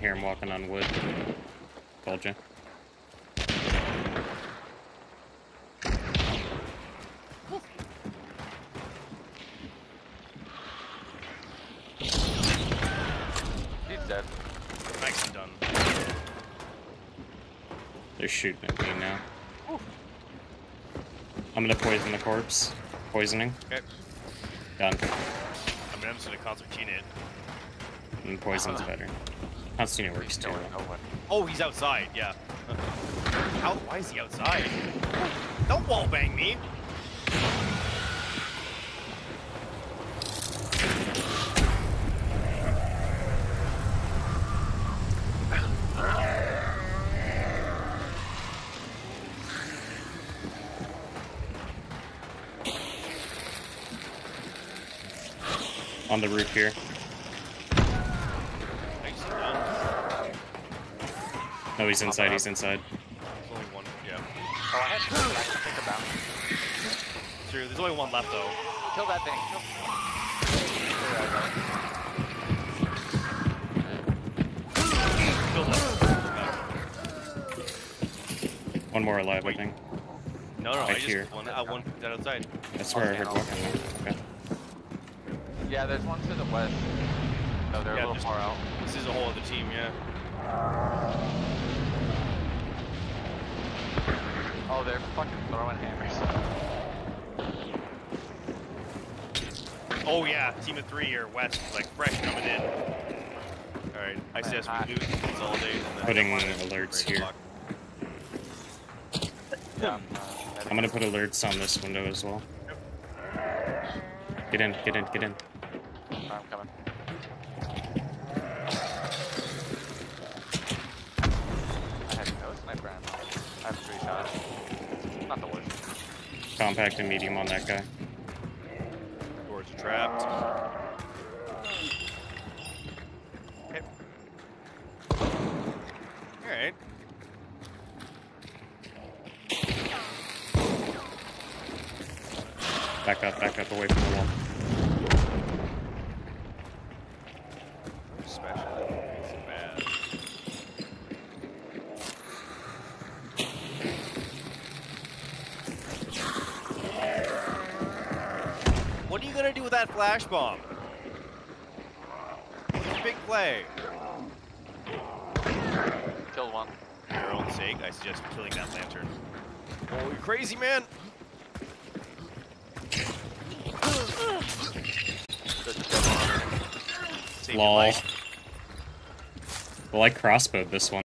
hear him walking on wood. Told you. He's dead. Nicely done. They're shooting at me now. I'm gonna poison the corpse. Poisoning. Okay. Done. I mean, I'm just gonna concertina it. And poison's better. Constantine works too. Nowhere. Oh, he's outside. Yeah. How? Why is he outside? Don't wall bang me. On the roof here. No, he's inside. He's inside. There's only one. Yeah. Oh, I had two I can think about. True. There's only one left though. Kill that thing. Kill. Kill them. One more alive, I think. No, no. I Right just here. one. I one that outside. I swear I Okay, heard I'll- walking. Okay. Yeah, there's one to the west. No, they're Yeah, a little just- far out. This is a whole other team. Yeah. Oh, they're fucking throwing hammers. Oh yeah. Team of three here. West. Like fresh coming in. All right. I suggest hot. we do consolidate. and then- Putting Ready alerts here. Yeah. I'm, uh, I'm gonna put alerts on this window as well. Get in, get in, get in. I'm coming. Compact and medium on that guy. Doors are trapped. Okay. Alright. Back up, back up away from the wall. Special. What are you gonna do with that flash bomb? Big play. Killed one. For your own sake, I suggest killing that lantern. Oh, you crazy man! Good kill. Save Lol. Well, I crossbowed this one.